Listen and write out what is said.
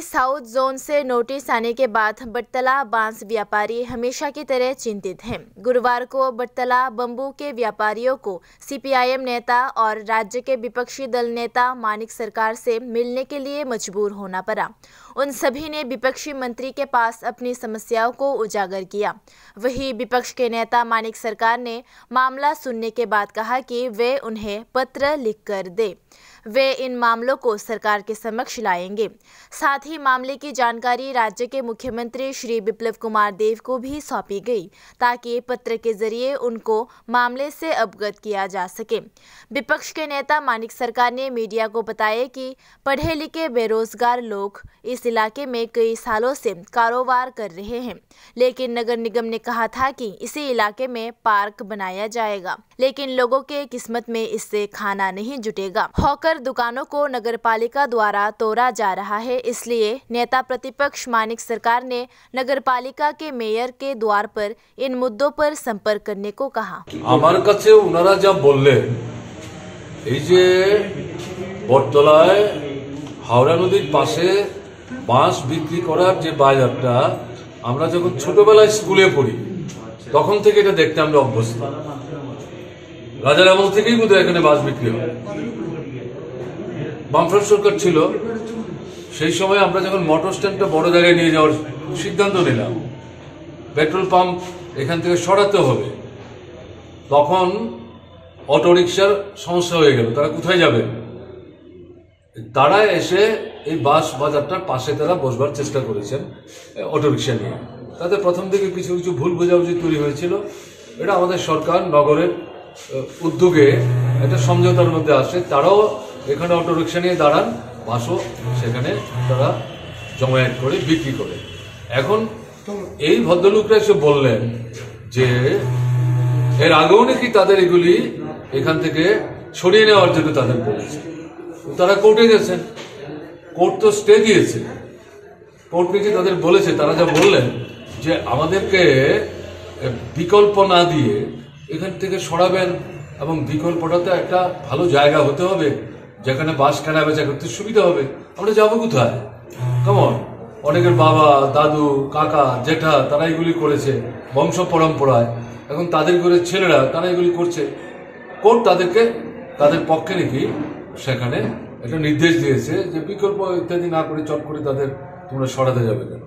MC south zone से notice आने के बाद बटतला बाँस व्यापारी हमेशा की तरह चिंतित हैं। गुरुवार को बटतला बम्बू के व्यापारियों को सीपीआईएम नेता और राज्य के विपक्षी दल नेता मानिक सरकार से मिलने के लिए मजबूर होना पड़ा। उन सभी ने विपक्षी मंत्री के पास अपनी समस्याओं को उजागर किया। वही विपक्ष के नेता मानिक सरकार ने मामला सुनने के बाद कहा कि वे उन्हें पत्र लिखकर दे। वे इन मामलों को सरकार के समक्ष लाएँगे। साथ ही मामले की जानकारी राज्य के मुख्यमंत्री श्री विप्लव कुमार देव को भी सौंपी गई, ताकि पत्र के ज़रिए उनको मामले से अवगत किया जा सके। विपक्ष के नेता मानिक सरकार ने मीडिया को बताया कि पढ़े लिखे बेरोजगार लोग इस इलाके में कई सालों से कारोबार कर रहे हैं, लेकिन नगर निगम ने कहा था कि इसी इलाके में पार्क बनाया जाएगा, लेकिन लोगों के किस्मत में इससे खाना नहीं जुटेगा। हॉकर दुकानों को नगर पालिका द्वारा तोड़ा जा रहा है इसलिए नेता प्रतिपक्ष मानिक सरकार ने नगर पालिका के मेयर के द्वार पर इन मुद्दों पर संपर्क करने को कहा আমার কাছে ওনারা যা বললেন এই যে বটতলায় হাওড়া নদীর পাশে বাঁশ বিক্রি করার যে বাজারটা আমরা যখন ছোটবেলায় স্কুলে পড়ি তখন থেকে এটা দেখতে আমরা অভ্যস্ত রাজার আমল থেকেই বোধহয় এখানে বাঁশ বিক্রি হয় বামফ্রন্ট সরকার ছিল, সেই সময় আমরা যখন মোটর স্ট্যান্ডটা বড় জায়গায় নিয়ে যাওয়ার সিদ্ধান্ত নিলাম পেট্রোল পাম্প এখান থেকে সরাতে হবে। তখন অটোরিকশার সমস্যা হয়ে গেল, তারা কোথায় যাবে? তারা এসে এই বাস বাজারটার পাশে তারা বসবার চেষ্টা করেছেন অটোরিকশা নিয়ে। তাদের প্রথম থেকে কিছু কিছু ভুল বোঝাবুঝি তৈরি হয়েছিল। এটা আমাদের সরকার নগরের উদ্যোগে একটা সমঝোতার মধ্যে আসে, তারাও এখানে অটোরিকশা নিয়ে দাঁড়ান বাসও সেখানে তারা জমায়েত করে, বিক্রি করে। এখন এই ভদ্রলোকরা এসে বললেন যে, এর আগেও নাকি তাদের এগুলি এখান থেকে সরিয়ে নেওয়ার জন্য তাদের বলেছে। তারা কোর্টে গেছেন কোর্ট তো স্টে দিয়েছে। কোর্ট নাকি তাদের বলেছে, তারা যা বললেন যে, আমাদেরকে বিকল্প না দিয়ে এখান থেকে সরাবেন এবং বিকল্পটা তো একটা ভালো জায়গা হতে হবে। যেখানে বাস কেনা বেচা করতে সুবিধা হবে, আমরা যাব কোথায়? কেমন অনেকের বাবা, দাদু, কাকা, জেঠা, তারা এগুলি করেছে, বংশ পরম্পরায়। এখন তাদের করে ছেলেরা, তারা এগুলি করছে। কোর্ট তাদেরকে, তাদের পক্ষে নাকি সেখানে একটা নির্দেশ দিয়েছে যে বিকল্প ইত্যাদি না করে চট করে তাদের তোমরা সরাতে যাবে কেন